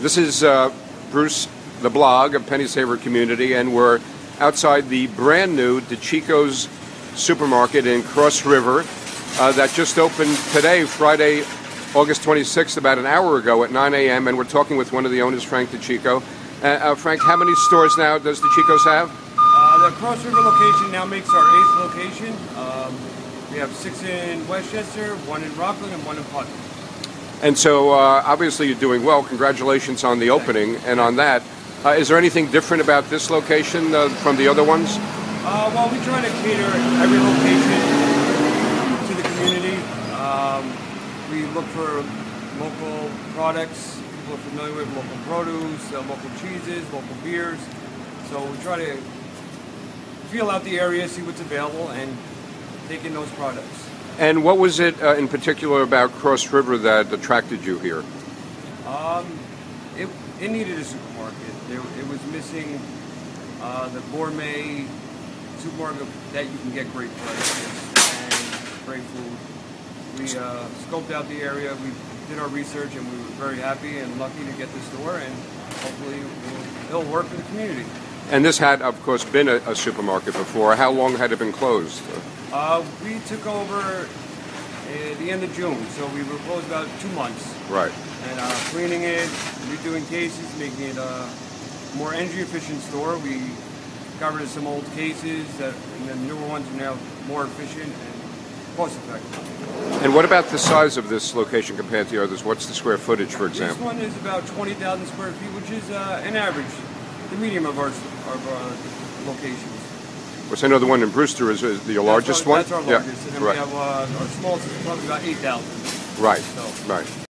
This is uh, Bruce, the blog of Penny Saver Community, and we're outside the brand new DeCicco's supermarket in Cross River uh, that just opened today, Friday, August 26th, about an hour ago at 9 a.m. And we're talking with one of the owners, Frank DeCicco. Uh, uh, Frank, how many stores now does DeCicco's have? Uh, the Cross River location now makes our eighth location. Um, we have six in Westchester, one in Rockland, and one in Putnam. And so, uh, obviously, you're doing well. Congratulations on the opening and on that. Uh, is there anything different about this location uh, from the other ones? Uh, well, we try to cater every location to the community. Um, we look for local products. People are familiar with local produce, uh, local cheeses, local beers. So we try to feel out the area, see what's available, and take in those products. And what was it uh, in particular about Cross River that attracted you here? Um, it, it needed a supermarket. There, it was missing uh, the gourmet supermarket that you can get great prices and great food. We uh, scoped out the area, we did our research, and we were very happy and lucky to get this store, and hopefully it'll, it'll work for the community. And this had, of course, been a, a supermarket before. How long had it been closed? Uh, we took over at the end of June, so we were closed about two months. Right. And uh, cleaning it, redoing cases, making it a more energy efficient store. We got rid of some old cases, that, and the newer ones are now more efficient and cost effective. And what about the size of this location compared to the others? What's the square footage, for example? This one is about 20,000 square feet, which is uh, an average, the medium of our, of our locations. Of course, I know the one in Brewster is, is the largest our, one. That's our Yeah, largest, and then right. we have uh, our smallest is probably about 8,000. Right. So- Right.